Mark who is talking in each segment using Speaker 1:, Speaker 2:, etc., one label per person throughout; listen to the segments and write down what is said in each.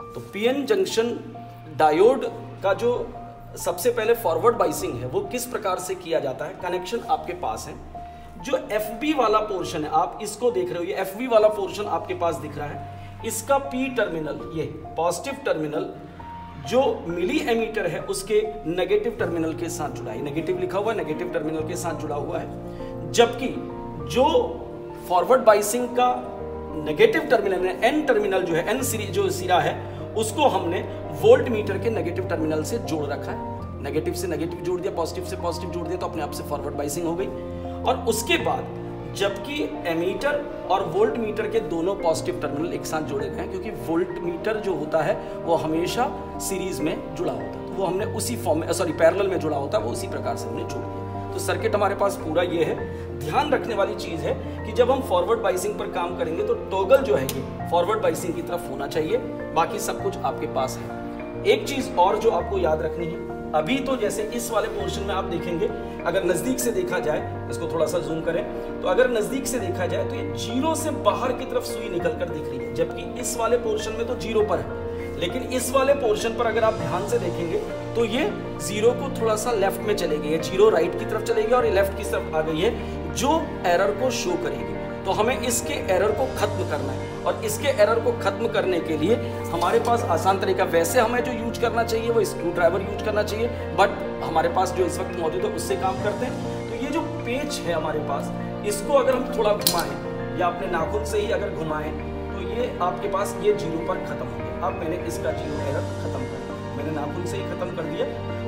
Speaker 1: तो PN junction diode का जो सबसे पहले फॉरवर्ड बाइसिंग है, वो किस प्रकार से किया जाता है? कनेक्शन आपके पास है। जो एफबी वाला पोर्शन है, आप इसको देख रहे हो, ये एफ़ वाला पोर्शन आपके पास दिख रहा है। इसका पी टर्मिनल ये पॉजिटिव टर्मिनल जो मिली एमीटर है, उसके नेगेटिव टर्मिनल के साथ जुड़ा है। नेगेटिव लिखा हुआ है नेगेटिव टर्मिनल के साथ जुड़ा हुआ है। जबकि जो फॉरवर्ड बाइसिंग का नेगेटिव टर्मिनल है एन टर्मिनल जो है एन सीरी जो सिरा है, उसको हमने वोल्ट मीटर के नेगेटिव टर्मिनल से जोड़ रखा है। नेगेटिव से नेगेटिव जोड़ दिया पॉजिटिव से पॉजिटिव जोड़ दिया तो अपने आप से फॉरवर्ड बाइसिंग हो गई। और उसके बाद, जबकि एमीटर और वोल्ट मीटर के दोनों पॉजिटिव टर्मिनल एक साथ जोड़े गए हैं, क्योंकि वोल्ट मीटर जो होता है, वो हमेशा सीरीज़ में जुड़ा होता है। तो वो हमने उसी फॉर्म में सॉरी पैरेलल में जुड़ा होता है, वो उसी प्रकार से हमने जोड़ दिया। तो सर्किट हमारे पास पूरा ये है। ध्यान रखने वाली चीज़ है कि जब हम फॉरवर्ड बाइसिंग पर काम करेंगे तो टोगल जो है ये फॉरवर्ड बाइसिंग की तरफ़ होना चाहिए। बाकी सब कुछ आपके पास है। एक चीज़ और जो आपको याद रखनी है, अभी तो जैसे इस वाले पोर्शन में आप देखेंगे, अगर नज़दीक से देखा जाए, इसको थोड़ा सा जूम करें तो अगर नज़दीक से देखा जाए तो ये ज़ीरो से बाहर की तरफ़ सुई निकल कर दिख रही है, जबकि इस वाले पोर्शन में तो ज़ीरो पर है। लेकिन इस वाले पोर्शन पर अगर आप ध्यान से देखेंगे तो ये ज़ीरो को थोड़ा सा लेफ़्ट में चले गई है ज़ीरो राइट की तरफ़ चलेगी और ये लेफ़्ट की तरफ़ आ गई है, जो एरर को शो करेगी। तो हमें इसके एरर को खत्म करना है और इसके एरर को खत्म करने के लिए हमारे पास आसान तरीका, वैसे हमें जो यूज़ करना चाहिए वो स्क्रू ड्राइवर यूज़ करना चाहिए, बट हमारे पास जो इस वक्त मौजूद है, उससे काम करते हैं। तो ये जो पेच है हमारे पास, इसको अगर हम थोड़ा घुमाएँ, या अपने नाखून से ही अगर घुमाएँ तो ये आपके पास ये ज़ीरो पर खत्म हो गया अब मैंने इसका ज़ीरो एरर खत्म कर। मैंने नाखून से ही खत्म कर दिया।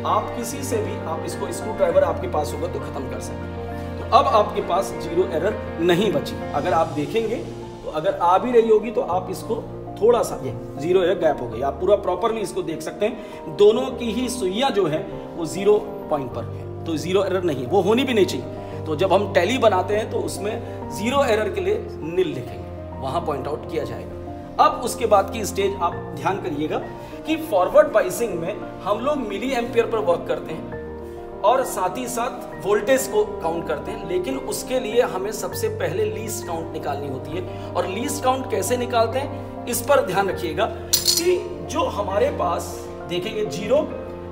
Speaker 1: आप किसी से भी, आप इसको स्क्रू ड्राइवर आपके पास होगा तो खत्म कर सकते तो अब आपके पास ज़ीरो एरर नहीं बची। अगर आप देखेंगे तो अगर आ भी रही होगी तो आप इसको थोड़ा सा, ये ज़ीरो एरर गैप हो गई। आप पूरा प्रॉपरली इसको देख सकते हैं। दोनों की ही सुइया जो है, वो ज़ीरो पॉइंट पर है। तो ज़ीरो एरर नहीं, वो होनी भी नहीं चाहिए। तो जब हम टैली बनाते हैं तो उसमें ज़ीरो एरर के लिए नील लिखेंगे। वहाँ पॉइंट आउट किया जाएगा। अब उसके बाद की स्टेज आप ध्यान करिएगा कि फॉरवर्ड बाइसिंग में हम लोग मिली एम्पियर पर वर्क करते हैं और साथ ही साथ वोल्टेज को काउंट करते हैं। लेकिन उसके लिए हमें सबसे पहले लीस्ट काउंट निकालनी होती है। और लीस्ट काउंट कैसे निकालते हैं? इस पर ध्यान रखिएगा कि जो हमारे पास, देखेंगे ज़ीरो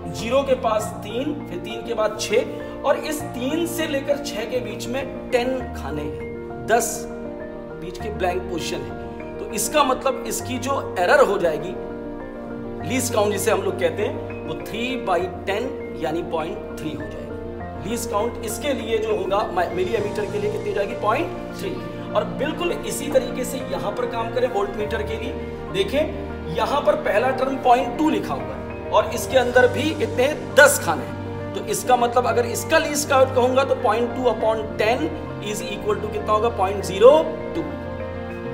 Speaker 1: ज़ीरो के पास तीन, फिर तीन के बाद छह, और इस तीन से लेकर छह के बीच में टेन खाने हैं। दस, बीच के ब्लैंक पोजिशन है। इसका मतलब इसकी जो एरर हो जाएगी लीस्ट काउंट जिसे हम लोग कहते हैं, वो थ्री बाई टेन यानी पॉइंट थ्री हो जाएगी। लीज काउंट इसके लिए जो होगा मिली एमीटर के लिए कितनी हो जाएगी? पॉइंट थ्री और बिल्कुल इसी तरीके से यहाँ पर काम करें वोल्ट मीटर के लिए। देखें, यहाँ पर पहला टर्म पॉइंट टू लिखा हुआ है और इसके अंदर भी कितने दस खाने तो इसका मतलब अगर इसका लीज काउंट कहूँगा तो point two upon ten is equal to कितना होगा? पॉइंट ज़ीरो टू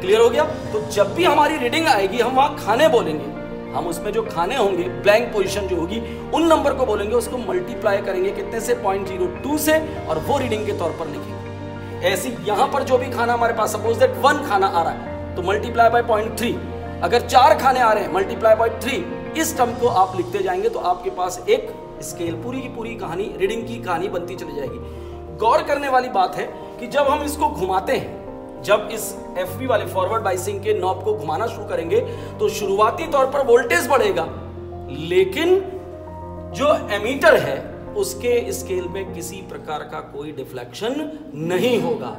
Speaker 1: क्लियर हो गया? तो जब भी हमारी रीडिंग आएगी, हम वहाँ खाने बोलेंगे। हम उसमें जो खाने होंगे ब्लैंक पोजीशन जो होगी, उन नंबर को बोलेंगे, उसको मल्टीप्लाई करेंगे कितने से? पॉइंट ज़ीरो टू से, और वो रीडिंग के तौर पर लिखेंगे। ऐसे यहाँ पर जो भी खाना हमारे पास सपोज़ दैट वन खाना आ रहा है तो मल्टीप्लाई बाय पॉइंट थ्री अगर चार खाने आ रहे हैं मल्टीप्लाई बाय थ्री इस टर्म को आप लिखते जाएँगे तो आपके पास एक स्केल पूरी की पूरी कहानी रीडिंग की कहानी बनती चली जाएगी। गौर करने वाली बात है कि जब हम इसको घुमाते हैं जब इस एफ़ वाले फॉरवर्ड बाइसिंग के नॉब को घुमाना शुरू करेंगे तो शुरुआती तौर पर वोल्टेज बढ़ेगा। लेकिन जो एमीटर है, उसके स्केल में किसी प्रकार का कोई डिफ्लेक्शन नहीं होगा।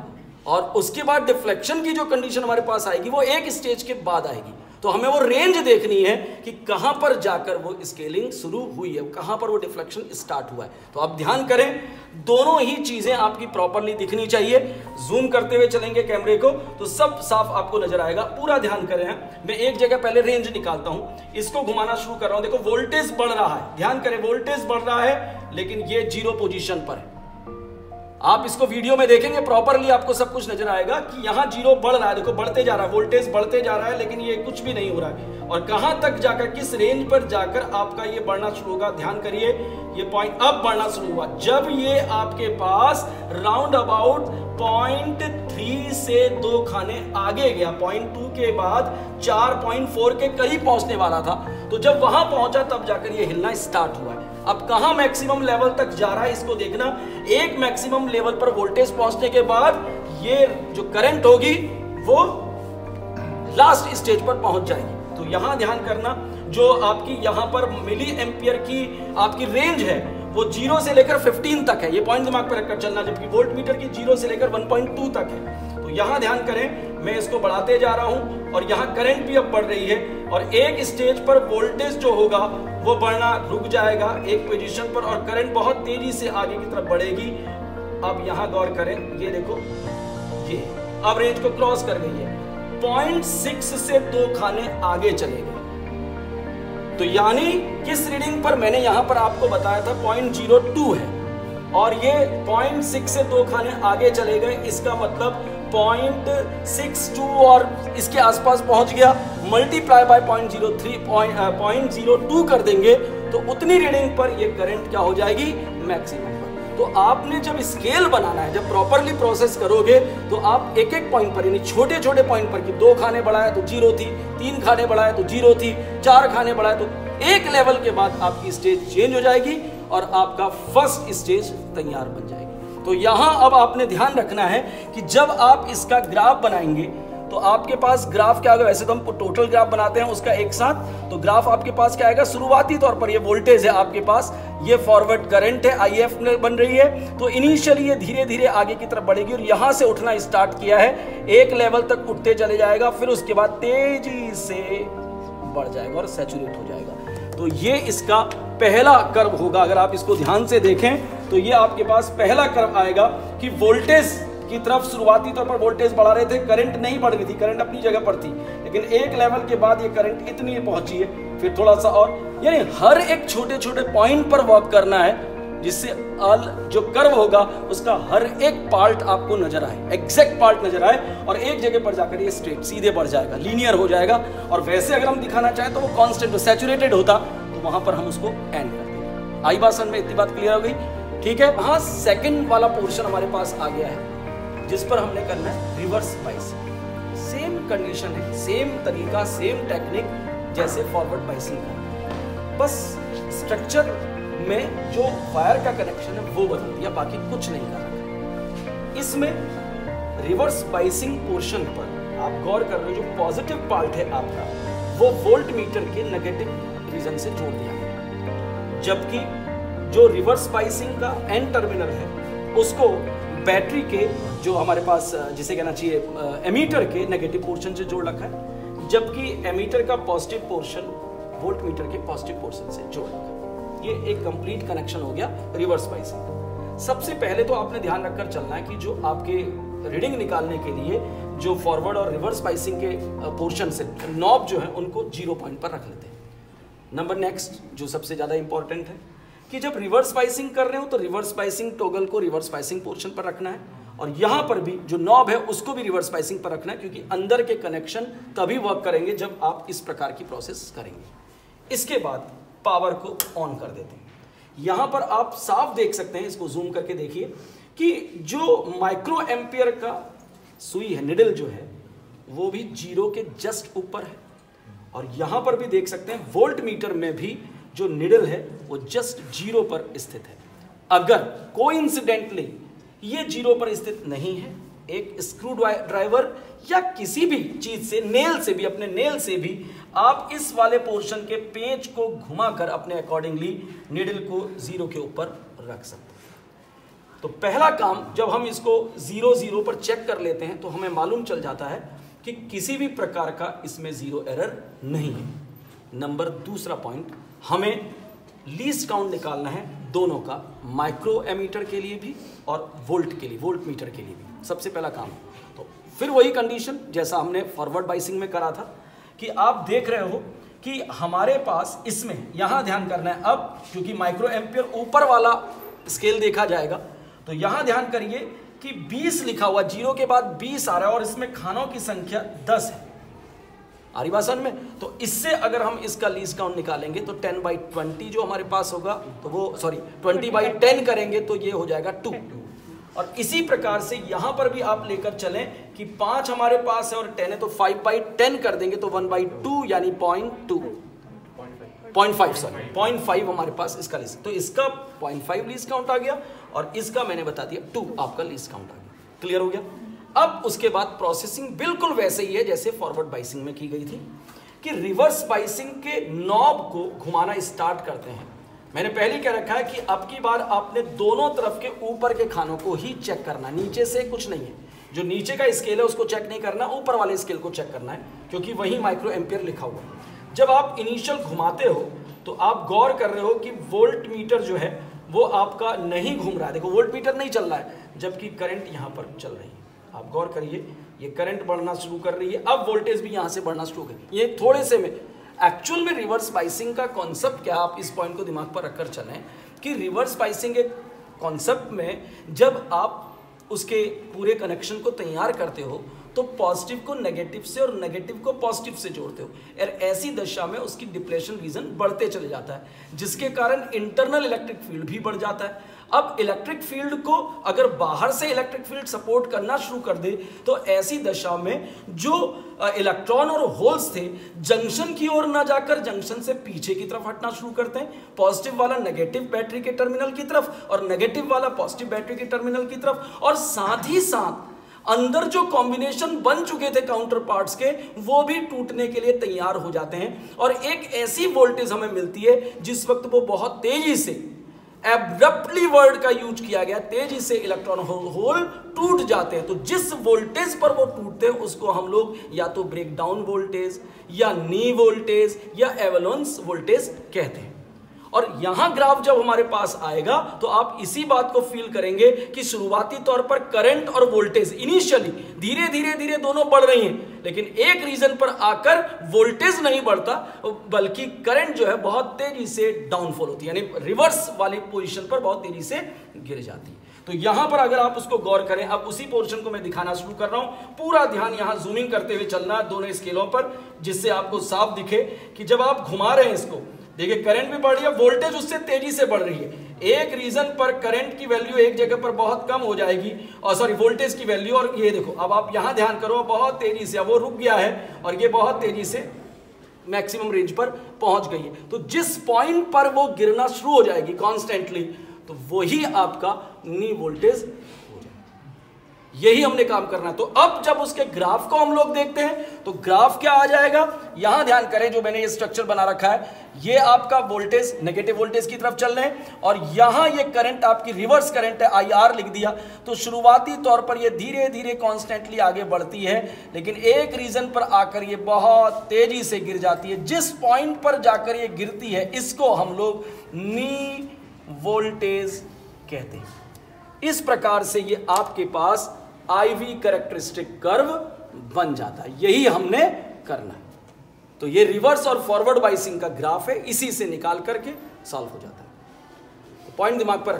Speaker 1: और उसके बाद डिफ्लेक्शन की जो कंडीशन हमारे पास आएगी, वो एक स्टेज के बाद आएगी। तो हमें वो रेंज देखनी है कि कहाँ पर जाकर वो स्केलिंग शुरू हुई है, कहाँ पर वो डिफ्लेक्शन स्टार्ट हुआ है। तो आप ध्यान करें, दोनों ही चीज़ें आपकी प्रॉपरली दिखनी चाहिए। जूम करते हुए चलेंगे कैमरे को तो सब साफ़ आपको नज़र आएगा। पूरा ध्यान करें मैं एक जगह पहले रेंज निकालता हूँ। इसको घुमाना शुरू कर रहा हूँ। देखो वोल्टेज बढ़ रहा है। ध्यान करें वोल्टेज बढ़ रहा है, लेकिन ये ज़ीरो पोजिशन पर है। आप इसको वीडियो में देखेंगे प्रॉपरली आपको सब कुछ नज़र आएगा कि यहाँ ज़ीरो बढ़ रहा है। देखो, बढ़ते जा रहा है वोल्टेज बढ़ते जा रहा है, लेकिन ये कुछ भी नहीं हो रहा है। और कहाँ तक जाकर, किस रेंज पर जाकर आपका ये बढ़ना शुरू होगा, ध्यान करिए, ये पॉइंट अब बढ़ना शुरू हुआ। जब ये आपके पास राउंड अबाउट पॉइंट थ्री से दो खाने आगे गया पॉइंट टू के बाद चार पॉइंट फोर के करीब पहुँचने वाला था तो जब वहाँ पहुँचा, तब जाकर ये हिलना स्टार्ट हुआ है। अब कहा मैक्सिमम लेवल तक जा रहा है इसको देखना। एक मैक्सिमम लेवल पर वोल्टेज पहुँचने के बाद ये जो करंट होगी, वो लास्ट स्टेज पर पहुँच जाएगी। तो यहाँ ध्यान करना, जो आपकी यहाँ पर मिली एम्पियर की आपकी रेंज है, वो ज़ीरो से लेकर 15 तक है। ये पॉइंट दिमाग पर रखकर चलना, जबकि वोल्ट मीटर की ज़ीरो से लेकर 1.2 तक है। तो यहाँ ध्यान करें, मैं इसको बढ़ाते जा रहा हूँ और यहाँ करंट भी अब बढ़ रही है और एक स्टेज पर वोल्टेज जो होगा, वो बढ़ना रुक जाएगा एक पोजीशन पर और करंट बहुत तेज़ी से आगे की तरफ़ बढ़ेगी। अब यहाँ गौर करें, ये देखो, ये अब रेंज को क्रॉस कर गई है। पॉइंट सिक्स से दो खाने आगे चले गए। तो यानी किस रीडिंग पर मैंने यहाँ पर आपको बताया था पॉइंट है। और ये पॉइंट सिक्स से दो खाने आगे चले गए, इसका मतलब पॉइंट सिक्स टू और इसके आसपास पहुँच गया। Multiply by point zero three point zero two कर देंगे तो उतनी रीडिंग पर ये करंट क्या हो जाएगी? मैक्सिमम तो आपने जब स्केल बनाना है, जब प्रॉपरली प्रोसेस करोगे तो आप एक एक पॉइंट पर, यानी छोटे छोटे पॉइंट पर कि दो खाने बढ़ाए तो ज़ीरो थी, तीन खाने बढ़ाए तो ज़ीरो थी, चार खाने बढ़ाए तो एक लेवल के बाद आपकी स्टेज चेंज हो जाएगी और आपका फ़र्स्ट स्टेज तैयार बन जाएगी। तो यहाँ अब आपने ध्यान रखना है कि जब आप इसका ग्राफ बनाएँगे तो आपके पास ग्राफ क्या होगा वैसे तो हम टोटल ग्राफ बनाते हैं उसका एक साथ तो ग्राफ आपके पास क्या आएगा? शुरुआती तौर पर ये वोल्टेज है आपके पास, ये फॉरवर्ड करंट है आईएफ में बन रही है तो इनिशियली ये धीरे धीरे आगे की तरफ़ बढ़ेगी और यहाँ से उठना स्टार्ट किया है। एक लेवल तक उठते चले जाएगा, फिर उसके बाद तेज़ी से बढ़ जाएगा और सेचुरेट हो जाएगा। तो ये इसका पहला कर्व होगा। अगर आप इसको ध्यान से देखें तो ये आपके पास पहला कर्व आएगा कि वोल्टेज की तरफ़ शुरुआती तौर पर वोल्टेज बढ़ा रहे थे करंट नहीं बढ़ रही थी करंट अपनी जगह पर थी। लेकिन एक लेवल के बाद ये करंट इतनी पहुँची है, फिर थोड़ा सा और। यानी हर एक छोटे छोटे पॉइंट पर वर्क करना है, जिससे अल जो कर्व होगा, उसका हर एक पार्ट आपको नज़र आए। एग्जैक्ट पार्ट नज़र आए और एक जगह पर जाकर ये स्ट्रेट सीधे बढ़ जाएगा लीनियर हो जाएगा। और वैसे अगर हम दिखाना चाहें तो वो कांस्टेंट सैचुरेटेड होता। वहाँ पर हम उसको एंड कर देंगे। आई बासन में इतनी बात क्लियर हो गई? ठीक है? वहाँ सेकंड वाला पोर्शन हमारे पास आ गया है, जिस पर हमने करना है रिवर्स बाइसिंग सेम कंडीशन है सेम तरीका सेम टेक्निक जैसे फॉरवर्ड बाइसिंग का। बस स्ट्रक्चर में जो वायर का कनेक्शन है, वो बदल दिया, बाकी कुछ नहीं कर। इसमें रिवर्स बाइसिंग पोर्शन पर आप गौर कर रहे हो, जो पॉजिटिव पार्ट है आपका, वो वोल्ट मीटर के नेगेटिव रीजन से जोड़ दिया गया। जबकि जो रिवर्स बाइसिंग का एंड टर्मिनल है, उसको बैटरी के जो हमारे पास जिसे कहना चाहिए एमीटर के नेगेटिव पोर्शन से जोड़ रखा है, जबकि एमीटर का पॉजिटिव पोर्शन वोल्ट मीटर के पॉजिटिव पोर्शन से जोड़ रखा है। ये एक कंप्लीट कनेक्शन हो गया रिवर्स बाइसिंग सबसे पहले तो आपने ध्यान रखकर चलना है कि जो आपके रीडिंग निकालने के लिए जो फॉरवर्ड और रिवर्स बाइसिंग के पोर्शन से नॉब जो है, उनको ज़ीरो पॉइंट पर रख लेते हैं। नंबर नेक्स्ट जो सबसे ज़्यादा इंपॉर्टेंट है, कि जब रिवर्स स्पाइसिंग कर रहे हो तो रिवर्स स्पाइसिंग टोगल को रिवर्स स्पाइसिंग पोर्शन पर रखना है। और यहाँ पर भी जो नॉब है, उसको भी रिवर्स स्पाइसिंग पर रखना है, क्योंकि अंदर के कनेक्शन तभी वर्क करेंगे जब आप इस प्रकार की प्रोसेस करेंगे। इसके बाद पावर को ऑन कर देते हैं। यहाँ पर आप साफ़ देख सकते हैं, इसको जूम करके देखिए, कि जो माइक्रो एम्पियर का सुई है निडल जो है, वो भी ज़ीरो के जस्ट ऊपर है। और यहाँ पर भी देख सकते हैं वोल्ट मीटर में भी जो निडल है, वो जस्ट ज़ीरो पर स्थित है। अगर कोइंसिडेंटली ये ज़ीरो पर स्थित नहीं है, एक स्क्रू ड्राइवर या किसी भी चीज़ से नेल से भी, अपने नेल से भी, आप इस वाले पोर्शन के पेज को घुमाकर अपने अकॉर्डिंगली निडल को ज़ीरो के ऊपर रख सकते हैं। तो पहला काम, जब हम इसको ज़ीरो ज़ीरो पर चेक कर लेते हैं तो हमें मालूम चल जाता है कि किसी भी प्रकार का इसमें ज़ीरो एरर नहीं है। नंबर दूसरा पॉइंट, हमें लीस्ट काउंट निकालना है दोनों का, माइक्रो एमीटर के लिए भी और वोल्ट के लिए, वोल्ट मीटर के लिए भी। सबसे पहला काम। तो फिर वही कंडीशन जैसा हमने फॉरवर्ड बाइसिंग में करा था कि आप देख रहे हो कि हमारे पास इसमें, यहाँ ध्यान करना है अब, क्योंकि माइक्रो एम्पियर ऊपर वाला स्केल देखा जाएगा तो यहाँ ध्यान करिए कि 20 लिखा हुआ, ज़ीरो के बाद 20 आ रहा है और इसमें खानों की संख्या 10 है। आरिवासन में? तो इससे अगर हम इसका लीज काउंट निकालेंगे तो टेन बाई ट्वेंटी जो हमारे पास होगा तो वो सॉरी ट्वेंटी बाई टेन करेंगे तो ये हो जाएगा टू और इसी प्रकार से यहाँ पर भी आप लेकर चलें कि पाँच हमारे पास है और टेन है तो फाइव बाई टेन कर देंगे तो वन बाई टू यानी point two point five sorry point five हमारे पास इसका लीज तो इसका पॉइंट फाइव लीज काउंट आ गया और इसका मैंने बता दिया टू आपका लीज काउंट आ गया। क्लियर हो गया? अब उसके बाद प्रोसेसिंग बिल्कुल वैसे ही है, जैसे फॉरवर्ड बाइसिंग में की गई थी, कि रिवर्स बाइसिंग के नॉब को घुमाना स्टार्ट करते हैं। मैंने पहले कह रखा है कि अब की बार आपने दोनों तरफ़ के ऊपर के खानों को ही चेक करना नीचे से कुछ नहीं है। जो नीचे का स्केल है, उसको चेक नहीं करना, ऊपर वाले स्केल को चेक करना है, क्योंकि वही माइक्रो एम्पियर लिखा हुआ है। जब आप इनिशियल घुमाते हो तो आप गौर कर रहे हो कि वोल्ट मीटर जो है वो आपका नहीं घूम रहा है। देखो वोल्ट मीटर नहीं चल रहा है, जबकि करंट यहाँ पर चल रही है। आप गौर करिए, ये करंट बढ़ना शुरू कर रही है। अब वोल्टेज भी यहाँ से बढ़ना शुरू कर ये थोड़े से में एक्चुअल में रिवर्स बाइसिंग का कॉन्सेप्ट क्या आप इस पॉइंट को दिमाग पर रखकर चलें कि रिवर्स बाइसिंग एक कॉन्सेप्ट में जब आप उसके पूरे कनेक्शन को तैयार करते हो तो पॉजिटिव को नेगेटिव से और नेगेटिव को पॉजिटिव से जोड़ते हो। और ऐसी दशा में उसकी डिप्रेशन रीजन बढ़ते चले जाता है, जिसके कारण इंटरनल इलेक्ट्रिक फ़ील्ड भी बढ़ जाता है। अब इलेक्ट्रिक फ़ील्ड को अगर बाहर से इलेक्ट्रिक फ़ील्ड सपोर्ट करना शुरू कर दे तो ऐसी दशा में जो इलेक्ट्रॉन और होल्स थे जंक्शन की ओर ना जाकर जंक्शन से पीछे की तरफ़ हटना शुरू करते हैं। पॉजिटिव वाला नेगेटिव बैटरी के टर्मिनल की तरफ़ और नेगेटिव वाला पॉजिटिव बैटरी के टर्मिनल की तरफ़। और साथ ही साथ अंदर जो कॉम्बिनेशन बन चुके थे काउंटर पार्ट्स के, वो भी टूटने के लिए तैयार हो जाते हैं। और एक ऐसी वोल्टेज हमें मिलती है, जिस वक्त वो बहुत तेज़ी से एब्रप्टली वर्ड का यूज़ किया गया, तेज़ी से इलेक्ट्रॉन होल टूट जाते हैं। तो जिस वोल्टेज पर वो टूटते हैं, उसको हम लोग या तो ब्रेक डाउन वोल्टेज या नी वोल्टेज या एवलोन्स वोल्टेज कहते हैं। और यहाँ ग्राफ जब हमारे पास आएगा तो आप इसी बात को फील करेंगे कि शुरुआती तौर पर करंट और वोल्टेज इनिशियली धीरे धीरे धीरे दोनों बढ़ रही हैं, लेकिन एक रीजन पर आकर वोल्टेज नहीं बढ़ता, बल्कि करंट जो है बहुत तेज़ी से डाउनफॉल होती है, यानी रिवर्स वाली पोजिशन पर बहुत तेज़ी से गिर जाती है। तो यहाँ पर अगर आप उसको गौर करें, अब उसी पोर्शन को मैं दिखाना शुरू कर रहा हूँ। पूरा ध्यान यहाँ जूमिंग करते हुए चलना है दोनों स्केलों पर, जिससे आपको साफ़ दिखे कि जब आप घुमा रहे हैं इसको देखिए करंट भी बढ़ रही है वोल्टेज उससे तेज़ी से बढ़ रही है। एक रीजन पर करंट की वैल्यू एक जगह पर बहुत कम हो जाएगी। और सॉरी वोल्टेज की वैल्यू और ये देखो, अब आप यहाँ ध्यान करो बहुत तेज़ी से वो रुक गया है और ये बहुत तेज़ी से मैक्सिमम रेंज पर पहुँच गई है। तो जिस पॉइंट पर वो गिरना शुरू हो जाएगी कॉन्स्टेंटली तो वही आपका नी वोल्टेज यही हमने काम करना है। तो अब जब उसके ग्राफ को हम लोग देखते हैं तो ग्राफ क्या आ जाएगा? यहाँ ध्यान करें, जो मैंने ये स्ट्रक्चर बना रखा है, ये आपका वोल्टेज नेगेटिव वोल्टेज की तरफ़ चल रहे हैं, और यहाँ ये करंट आपकी रिवर्स करंट है आई आर लिख दिया। तो शुरुआती तौर पर ये धीरे धीरे कॉन्स्टेंटली आगे बढ़ती है, लेकिन एक रीजन पर आकर ये बहुत तेज़ी से गिर जाती है। जिस पॉइंट पर जाकर ये गिरती है, इसको हम लोग नी वोल्टेज कहते हैं। इस प्रकार से ये आपके पास आईवी करेक्टरिस्टिक कर्व बन जाता है। यही हमने करना है। तो ये रिवर्स और फॉरवर्ड बाइसिंग का ग्राफ है, इसी से निकाल करके सॉल्व हो जाता है। तो पॉइंट दिमाग पर